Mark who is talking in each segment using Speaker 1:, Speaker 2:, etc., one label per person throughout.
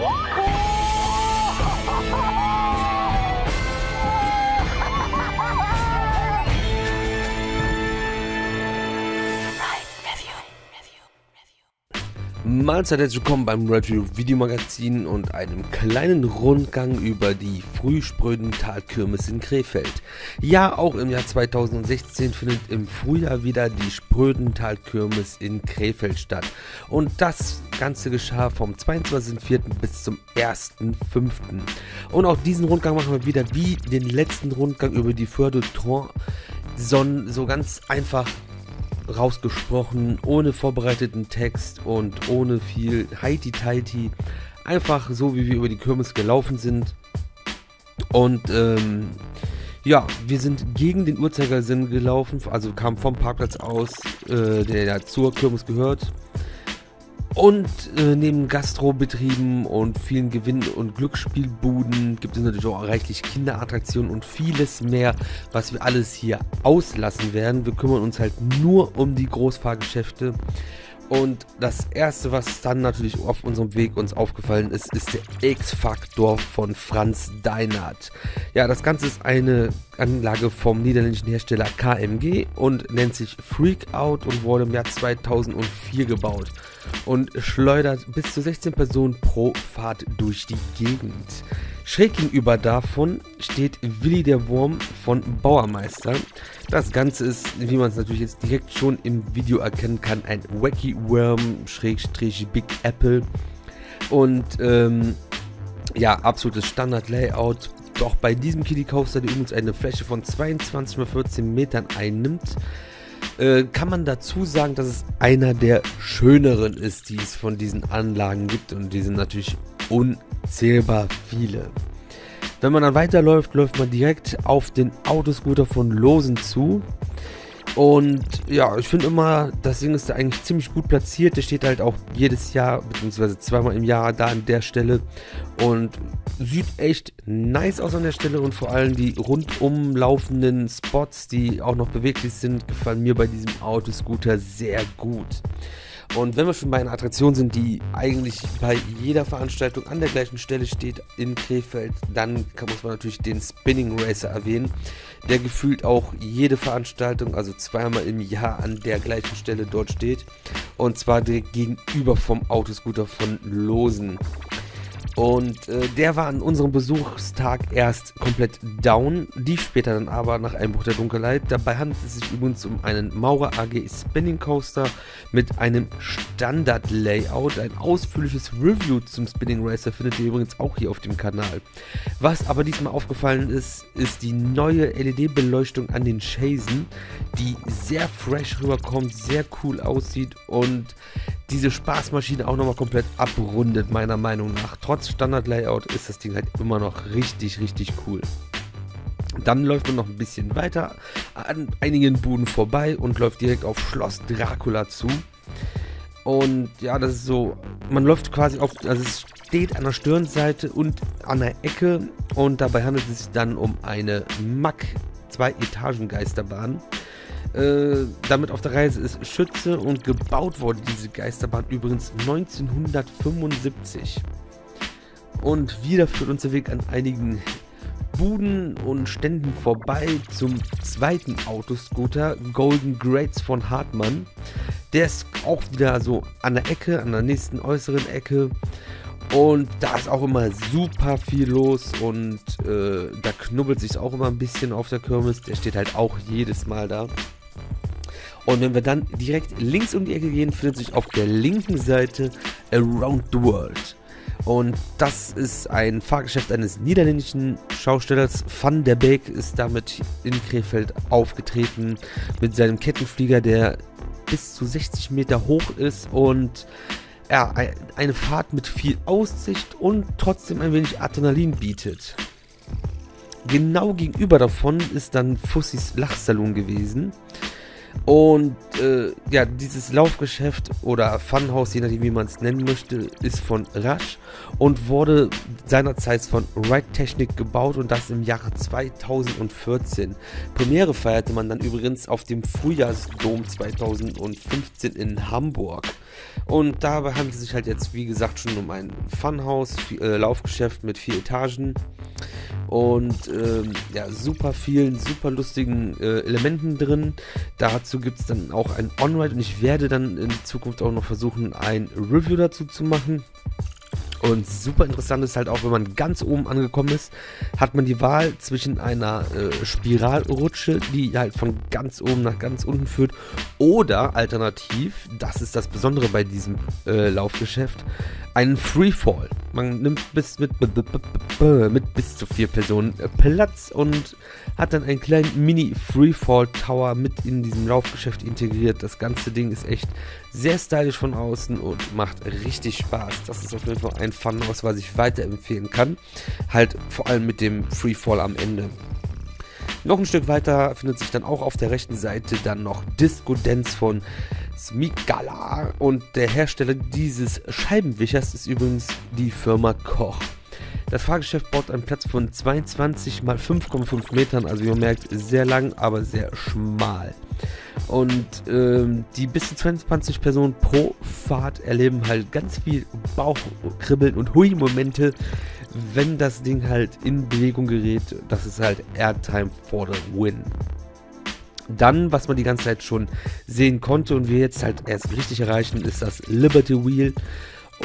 Speaker 1: Uhul! Mahlzeit, herzlich willkommen beim Review Videomagazin und einem kleinen Rundgang über die Frühsprödentalkirmes in Krefeld. Ja, auch im Jahr 2016 findet im Frühjahr wieder die Sprödentalkirmes in Krefeld statt. Und das Ganze geschah vom 22.04. bis zum 1.05. Und auch diesen Rundgang machen wir wieder wie den letzten Rundgang über die Föhr Tron so ganz einfach rausgesprochen, ohne vorbereiteten Text und ohne viel Heiti-Teiti. Einfach so, wie wir über die Kirmes gelaufen sind. Und ähm, ja, wir sind gegen den Uhrzeigersinn gelaufen, also kam vom Parkplatz aus, äh, der zur Kirmes gehört. Und äh, neben Gastrobetrieben und vielen Gewinn- und Glücksspielbuden gibt es natürlich auch reichlich Kinderattraktionen und vieles mehr, was wir alles hier auslassen werden. Wir kümmern uns halt nur um die Großfahrgeschäfte. Und das erste, was dann natürlich auf unserem Weg uns aufgefallen ist, ist der X-Faktor von Franz Deinert. Ja, das Ganze ist eine Anlage vom niederländischen Hersteller KMG und nennt sich Freakout und wurde im Jahr 2004 gebaut und schleudert bis zu 16 Personen pro Fahrt durch die Gegend. Schräg gegenüber davon steht Willi der Wurm von Bauermeister. Das Ganze ist, wie man es natürlich jetzt direkt schon im Video erkennen kann, ein Wacky Worm Schrägstrich Big Apple. Und ähm, ja, absolutes Standard-Layout. Doch bei diesem Kitty Coaster, der übrigens eine Fläche von 22 x 14 Metern einnimmt, äh, kann man dazu sagen, dass es einer der schöneren ist, die es von diesen Anlagen gibt. Und die sind natürlich unzählbar viele. Wenn man dann weiterläuft, läuft man direkt auf den Autoscooter von Losen zu. Und ja, ich finde immer, das Ding ist da eigentlich ziemlich gut platziert. Der steht halt auch jedes Jahr, beziehungsweise zweimal im Jahr da an der Stelle. Und sieht echt nice aus an der Stelle. Und vor allem die rundum laufenden Spots, die auch noch beweglich sind, gefallen mir bei diesem Autoscooter sehr gut. Und wenn wir schon bei einer Attraktion sind, die eigentlich bei jeder Veranstaltung an der gleichen Stelle steht in Krefeld, dann muss man natürlich den Spinning Racer erwähnen, der gefühlt auch jede Veranstaltung, also zweimal im Jahr an der gleichen Stelle dort steht. Und zwar direkt gegenüber vom Autoscooter von Losen. Und äh, der war an unserem Besuchstag erst komplett down, lief später dann aber nach Einbruch der Dunkelheit. Dabei handelt es sich übrigens um einen Maurer AG Spinning Coaster mit einem Standard-Layout. Ein ausführliches Review zum Spinning Racer findet ihr übrigens auch hier auf dem Kanal. Was aber diesmal aufgefallen ist, ist die neue LED-Beleuchtung an den Chasen, die sehr fresh rüberkommt, sehr cool aussieht und diese Spaßmaschine auch nochmal komplett abrundet, meiner Meinung nach. Trotz Standard-Layout ist das Ding halt immer noch richtig, richtig cool. Dann läuft man noch ein bisschen weiter an einigen Buden vorbei und läuft direkt auf Schloss Dracula zu. Und ja, das ist so, man läuft quasi auf, also es steht an der Stirnseite und an der Ecke und dabei handelt es sich dann um eine Mack zwei Etagen Geisterbahn. Äh, damit auf der Reise ist Schütze und gebaut wurde diese Geisterbahn übrigens 1975. Und wieder führt unser Weg an einigen Buden und Ständen vorbei zum zweiten Autoscooter Golden Grades von Hartmann. Der ist auch wieder so an der Ecke, an der nächsten äußeren Ecke. Und da ist auch immer super viel los und äh, da knubbelt sich auch immer ein bisschen auf der Kirmes. Der steht halt auch jedes Mal da. Und wenn wir dann direkt links um die Ecke gehen, findet sich auf der linken Seite Around the World. Und das ist ein Fahrgeschäft eines niederländischen Schaustellers. Van der Beek ist damit in Krefeld aufgetreten mit seinem Kettenflieger, der bis zu 60 Meter hoch ist und ja, eine Fahrt mit viel Aussicht und trotzdem ein wenig Adrenalin bietet. Genau gegenüber davon ist dann Fussis Lachsalon gewesen. Und äh, ja, dieses Laufgeschäft oder Funhouse, je nachdem wie man es nennen möchte, ist von Rush und wurde seinerzeit von Ride Technik gebaut und das im Jahre 2014. Premiere feierte man dann übrigens auf dem Frühjahrsdom 2015 in Hamburg. Und dabei handelt es sich halt jetzt, wie gesagt, schon um ein Funhouse, äh, Laufgeschäft mit vier Etagen und ähm, ja, super vielen, super lustigen äh, Elementen drin. Dazu gibt es dann auch ein On-Ride und ich werde dann in Zukunft auch noch versuchen, ein Review dazu zu machen. Und super interessant ist halt auch, wenn man ganz oben angekommen ist, hat man die Wahl zwischen einer äh, Spiralrutsche, die halt von ganz oben nach ganz unten führt, oder alternativ, das ist das Besondere bei diesem äh, Laufgeschäft, einen Freefall. Man nimmt bis mit, mit, bis zu vier Personen äh, Platz und hat dann einen kleinen Mini-Freefall Tower mit in diesem Laufgeschäft integriert. Das ganze Ding ist echt sehr stylisch von außen und macht richtig Spaß. Das ist auf jeden Fall ein Funhouse, was ich weiterempfehlen kann. Halt vor allem mit dem Freefall am Ende. Noch ein Stück weiter findet sich dann auch auf der rechten Seite dann noch Disco Dance von Smigala und der Hersteller dieses Scheibenwichers ist übrigens die Firma Koch. Das Fahrgeschäft baut einen Platz von 22 mal 5,5 Metern, also wie man merkt, sehr lang, aber sehr schmal. Und ähm, die bis zu 22 Personen pro Fahrt erleben halt ganz viel Bauchkribbeln und Hui-Momente, wenn das Ding halt in Bewegung gerät. Das ist halt Airtime for the win. Dann, was man die ganze Zeit schon sehen konnte und wir jetzt halt erst richtig erreichen, ist das Liberty Wheel.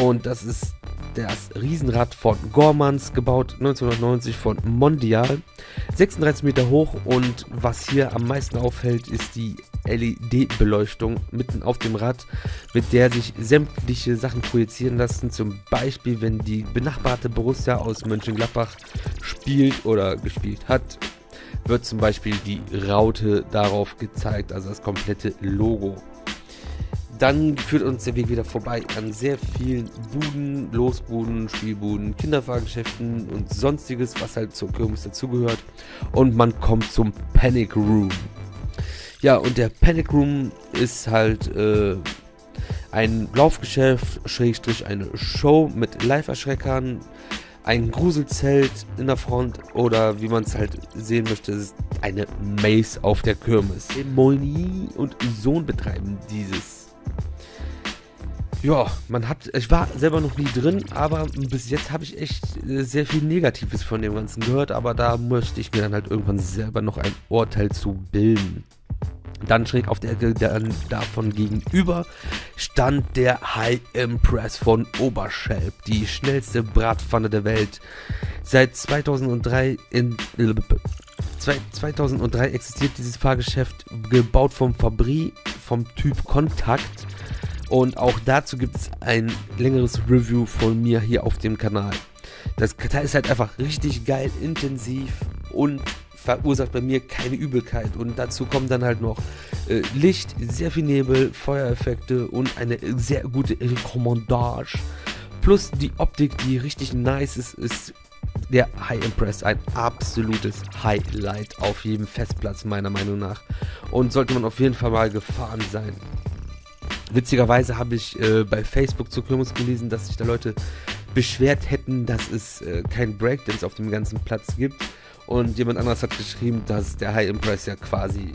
Speaker 1: Und das ist das Riesenrad von Gormans, gebaut 1990 von Mondial. 36 Meter hoch und was hier am meisten auffällt, ist die LED-Beleuchtung mitten auf dem Rad, mit der sich sämtliche Sachen projizieren lassen. Zum Beispiel, wenn die benachbarte Borussia aus Mönchengladbach spielt oder gespielt hat, wird zum Beispiel die Raute darauf gezeigt, also das komplette Logo. Dann führt uns der Weg wieder vorbei an sehr vielen Buden, Losbuden, Spielbuden, Kinderfahrgeschäften und sonstiges, was halt zur Kirmes dazugehört. Und man kommt zum Panic Room. Ja, und der Panic Room ist halt äh, ein Laufgeschäft, Schrägstrich eine Show mit Live-Erschreckern, ein Gruselzelt in der Front oder wie man es halt sehen möchte, ist eine Maze auf der Kirmes. Moni und Sohn betreiben dieses ja, man hat, ich war selber noch nie drin, aber bis jetzt habe ich echt äh, sehr viel Negatives von dem Ganzen gehört, aber da möchte ich mir dann halt irgendwann selber noch ein Urteil zu bilden. Dann schräg auf der Ecke dann davon gegenüber stand der High Impress von Oberschelp, die schnellste Bratpfanne der Welt. Seit 2003 in 2003 existiert dieses Fahrgeschäft, gebaut vom Fabri, vom Typ Kontakt und auch dazu gibt es ein längeres Review von mir hier auf dem Kanal. Das Teil ist halt einfach richtig geil, intensiv und verursacht bei mir keine Übelkeit. Und dazu kommt dann halt noch äh, Licht, sehr viel Nebel, Feuereffekte und eine sehr gute Recommandage. Plus die Optik, die richtig nice ist, ist der High Impress ein absolutes Highlight auf jedem Festplatz meiner Meinung nach. Und sollte man auf jeden Fall mal gefahren sein. Witzigerweise habe ich äh, bei Facebook zur Kirmes gelesen, dass sich da Leute beschwert hätten, dass es äh, kein Breakdance auf dem ganzen Platz gibt. Und jemand anderes hat geschrieben, dass der High Impress ja quasi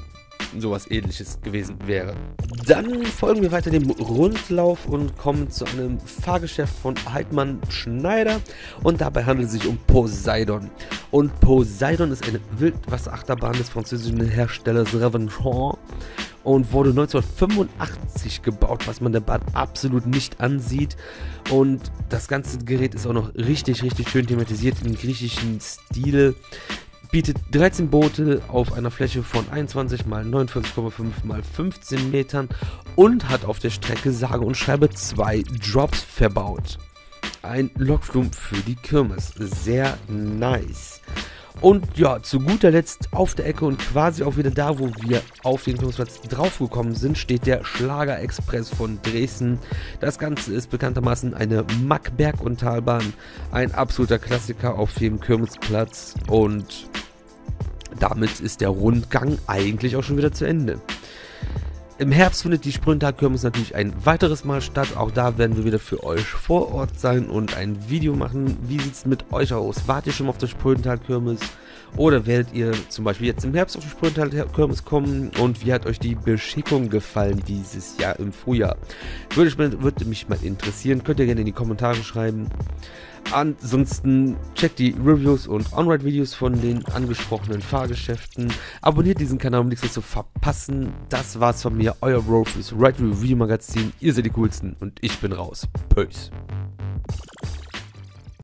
Speaker 1: sowas ähnliches gewesen wäre. Dann folgen wir weiter dem Rundlauf und kommen zu einem Fahrgeschäft von Heidmann Schneider und dabei handelt es sich um Poseidon. Und Poseidon ist eine Wildwasserachterbahn des französischen Herstellers Revenchon und wurde 1985 gebaut, was man der Bahn absolut nicht ansieht. Und das ganze Gerät ist auch noch richtig, richtig schön thematisiert im griechischen Stile. Bietet 13 Boote auf einer Fläche von 21 mal 49,5 mal 15 Metern und hat auf der Strecke sage und schreibe zwei Drops verbaut. Ein Lokflug für die Kirmes. Sehr nice. Und ja, zu guter Letzt auf der Ecke und quasi auch wieder da, wo wir auf den Kirmesplatz draufgekommen sind, steht der Schlager Express von Dresden. Das Ganze ist bekanntermaßen eine Mackberg- und Talbahn. Ein absoluter Klassiker auf dem Kirmesplatz und damit ist der Rundgang eigentlich auch schon wieder zu Ende. Im Herbst findet die Sprünntag-Kirmes natürlich ein weiteres Mal statt. Auch da werden wir wieder für euch vor Ort sein und ein Video machen. Wie sieht es mit euch aus? Wart ihr schon auf der Sprünntag-Kirmes? Oder werdet ihr zum Beispiel jetzt im Herbst auf die Sprüntal-Kirmes kommen? Und wie hat euch die Beschickung gefallen dieses Jahr im Frühjahr? Würde, würde mich mal interessieren. Könnt ihr gerne in die Kommentare schreiben. Ansonsten checkt die Reviews und On-Ride-Videos von den angesprochenen Fahrgeschäften. Abonniert diesen Kanal, um nichts mehr zu verpassen. Das war's von mir, euer Rofus Ride Review Magazin. Ihr seid die coolsten und ich bin raus. Peace.